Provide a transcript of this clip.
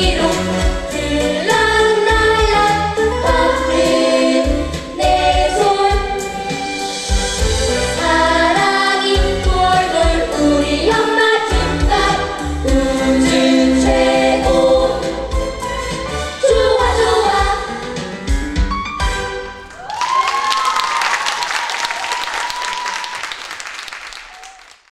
Tiro.